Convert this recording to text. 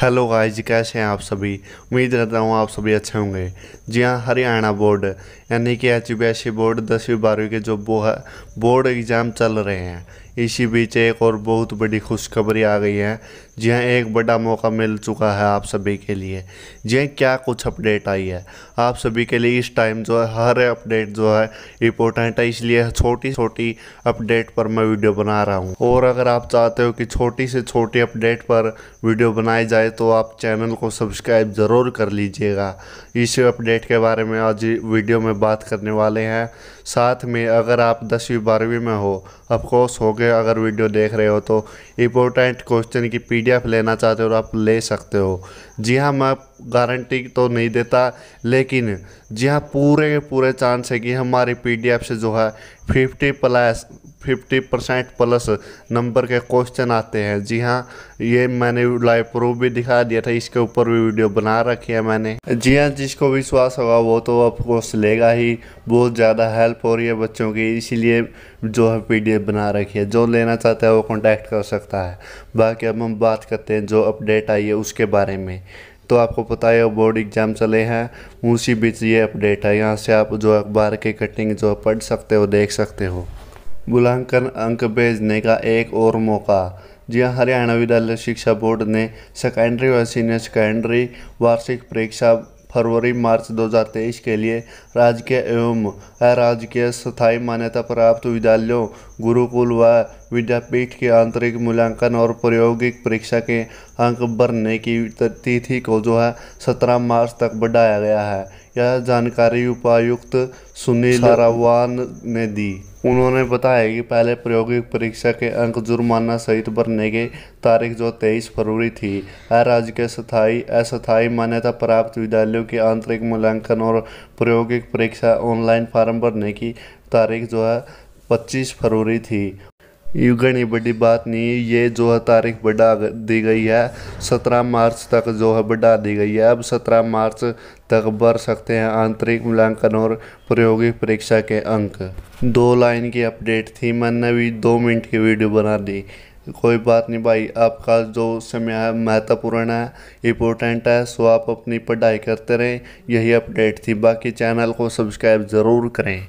Hello guys जी, कैसे हैं आप सभी? उम्मीद करता हूँ आप सभी अच्छे होंगे। जी हाँ हरियाणा बोर्ड, यानी कि एच बी बोर्ड दसवीं बारहवीं के जो बोर्ड एग्ज़ाम चल रहे हैं। इसी बीच एक और बहुत बड़ी खुशखबरी आ गई है जी हाँ एक बड़ा मौका मिल चुका है आप सभी के लिए। जी हाँ क्या कुछ अपडेट आई है? आप सभी के लिए इस टाइम जो है, हर अपडेट जो है इम्पोर्टेंट है, इसलिए छोटी छोटी अपडेट पर मैं वीडियो बना रहा हूँ। और अगर आप चाहते हो कि छोटी से छोटी अपडेट पर वीडियो बनाई जाए तो आप चैनल को सब्सक्राइब ज़रूर कर लीजिएगा। इस अपडेट के बारे में आज वीडियो में बात करने वाले हैं। साथ में अगर आप दसवीं बारहवीं में हो अफकोर्स हो गए। अगर वीडियो देख रहे हो तो इम्पोर्टेंट क्वेश्चन की पीडीएफ लेना चाहते हो तो आप ले सकते हो। जी हाँ मैं गारंटी तो नहीं देता, लेकिन जी हाँ पूरे के पूरे चांस है कि हमारी पीडीएफ से जो है fifty plus fifty percent plus number के क्वेश्चन आते हैं। जी हाँ ये मैंने लाइव प्रूफ भी दिखा दिया था, इसके ऊपर भी वीडियो बना रखी है मैंने। जी हाँ जिसको विश्वास होगा, वो तो ऑफकोर्स लेगा ही। बहुत ज़्यादा हेल्प हो रही है बच्चों की, इसीलिए जो है पीडीएफ बना रखी है। जो लेना चाहता है, वो कॉन्टैक्ट कर सकता है। बाकी अब हम बात करते हैं, जो अपडेट आई है, उसके बारे में। तो आपको पता है, बोर्ड एग्ज़ाम चले हैं। उसी बीच ये अपडेट है। यहाँ से आप जो अखबार की कटिंग जो पढ़ सकते हो, देख सकते हो। मूल्यांकन अंक भेजने का एक और मौका। जी हाँ हरियाणा विद्यालय शिक्षा बोर्ड ने सेकेंडरी व सीनियर सेकेंडरी वार्षिक परीक्षा फरवरी मार्च 2023 के लिए राजकीय एवं अराजकीय स्थायी मान्यता प्राप्त विद्यालयों, गुरुकुल व विद्यापीठ के आंतरिक मूल्यांकन और प्रायोगिक परीक्षा के अंक भरने की तिथि को जो है 17 मार्च तक बढ़ाया गया है। यह जानकारी उपायुक्त सुनील सारावान ने दी। उन्होंने बताया कि पहले प्रायोगिक परीक्षा के अंक जुर्माना सहित भरने की तारीख जो 23 फरवरी थी राज्य के स्थायी अस्थायी मान्यता प्राप्त विद्यालयों के आंतरिक मूल्यांकन और प्रायोगिक परीक्षा ऑनलाइन फॉर्म भरने की तारीख जो है 25 फरवरी थी। ये घनी बड़ी बात नहीं ये जो है तारीख बढ़ा दी गई है। सत्रह मार्च तक जो है बढ़ा दी गई है। अब सत्रह मार्च तक बढ़ सकते हैं आंतरिक मूल्यांकन और प्रायोगिक परीक्षा के अंक। दो लाइन की अपडेट थी। मैंने भी दो मिनट की वीडियो बना दी। कोई बात नहीं भाई, आपका जो समय है महत्वपूर्ण है इम्पोर्टेंट है, सो आप अपनी पढ़ाई करते रहें। यही अपडेट थी। बाकी चैनल को सब्सक्राइब ज़रूर करें।